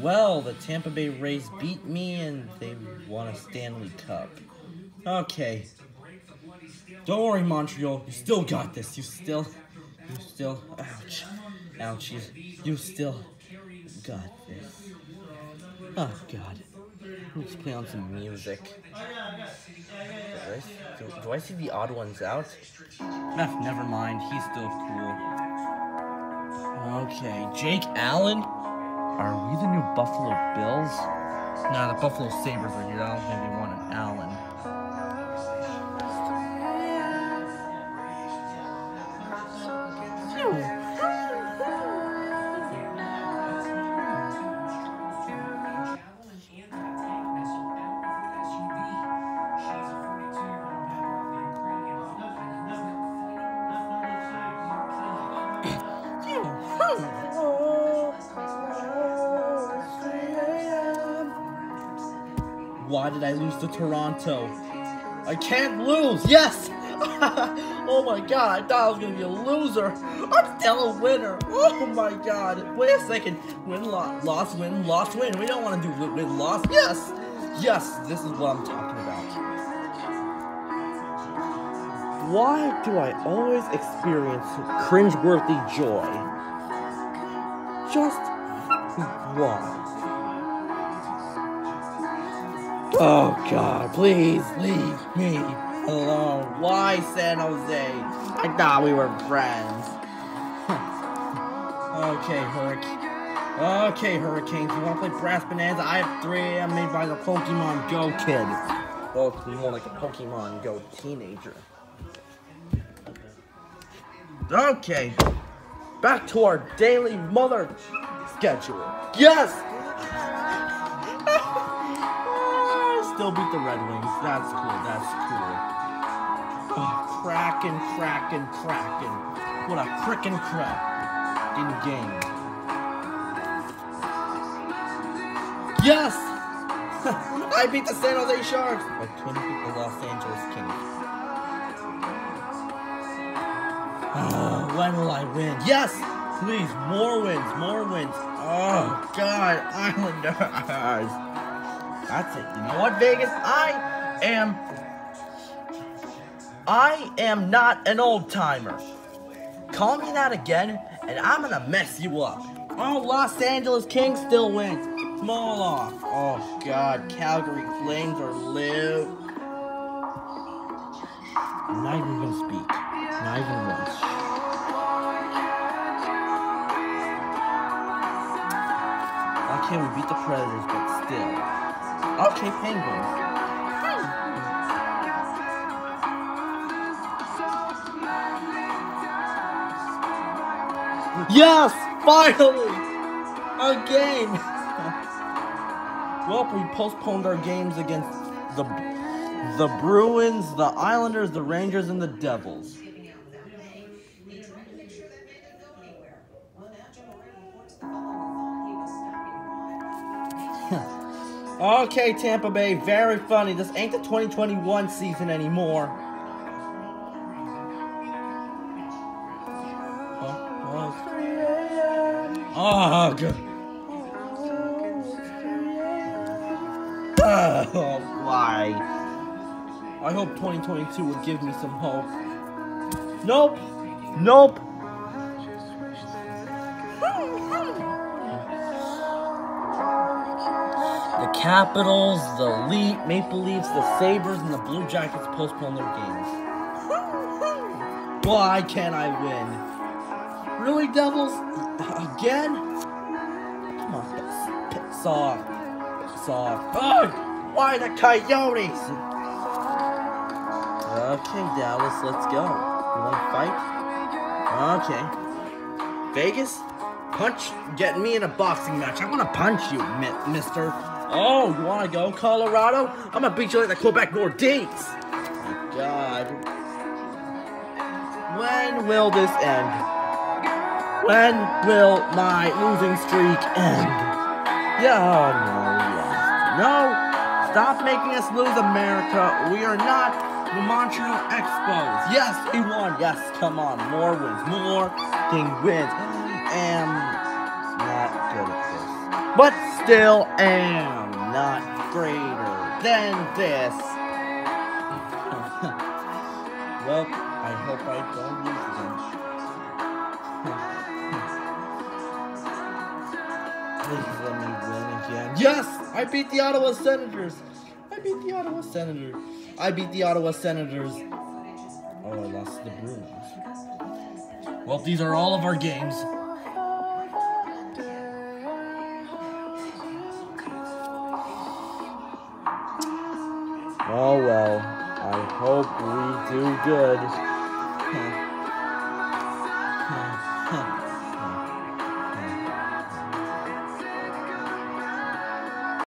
Well, the Tampa Bay Rays beat me and they won a Stanley Cup. Okay. Don't worry, Montreal. You still got this. You still, you still, ouch, ouchies. You still got this. Oh, God. Let's play on some music. Do I, do, do I see the odd ones out? Never mind. He's still cool. Okay, Jake Allen? Are we the new Buffalo Bills? Nah, the Buffalo Sabres are here. I don't think they want an Allen. Why did I lose to Toronto? I can't lose! Yes! oh my god, I thought I was gonna be a loser. I'm still a winner. Oh my god. Wait a second. Win, loss, loss, win, loss, win. We don't want to do win, win, loss. Yes! Yes, this is what I'm talking about. Why do I always experience cringeworthy joy? Just why? Oh God, please leave me alone. Why San Jose? I thought we were friends. okay, Hurricane. Okay, Hurricanes, you wanna play Brass Bonanza? I have three I'm made by the Pokemon Go kid. Well, it's more like a Pokemon Go teenager. Okay, back to our daily mother schedule. Yes! Still beat the Red Wings. That's cool. That's cool. Oh, crackin', crackin', crackin'. What a frickin' crack in game. Yes! I beat the San Jose Sharks. I couldn't beat the Los Angeles Kings. Oh, when will I win? Yes! Please, more wins, more wins. Oh, God, Islanders. That's it. You know what, Vegas? I am... I am not an old-timer. Call me that again, and I'm gonna mess you up. Oh, Los Angeles Kings still wins. Small off. Oh, God. Calgary Flames are live. I'm not even gonna speak. Not even once. Okay, we beat the Predators, but still. Okay, Penguins. Yes! Finally! A game! well, we postponed our games against the the Bruins, the Islanders, the Rangers, and the Devils. Okay, Tampa Bay, very funny. This ain't the 2021 season anymore. Oh, good. Oh, why? I hope 2022 will give me some hope. Nope. Nope. The Capitals, the Le Maple Leafs, the Sabres, and the Blue Jackets postpone their games. Why can't I win? Really, Devils? Again? Come on, piss, piss off. Piss off. Why the Coyotes? Okay, Dallas, let's go. You want to fight? Okay. Vegas? Punch, get me in a boxing match. I want to punch you, mister. Oh, you want to go, Colorado? I'm going to beat you like the Quebec Nordiques. Oh, my God. When will this end? When will my losing streak end? Yeah, oh, no, yes. No, stop making us lose America. We are not the Montreal Expos. Yes, we won. Yes, come on. More wins. More fucking wins. am not good at this. but still am not greater than this. well, I hope I don't lose again. Please let me win again. Yes! I beat the Ottawa Senators! I beat the Ottawa Senators. I beat the Ottawa Senators. Oh, I lost the Bruins. Well, these are all of our games. Oh well, I hope we do good.